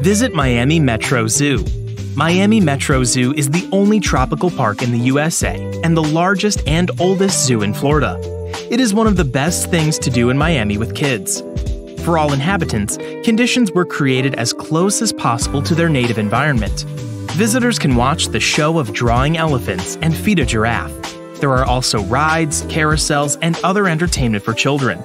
Visit Miami Metro Zoo. Miami Metro Zoo is the only tropical park in the USA and the largest and oldest zoo in Florida. It is one of the best things to do in Miami with kids. For all inhabitants, conditions were created as close as possible to their native environment. Visitors can watch the show of drawing elephants and feed a giraffe. There are also rides, carousels, and other entertainment for children.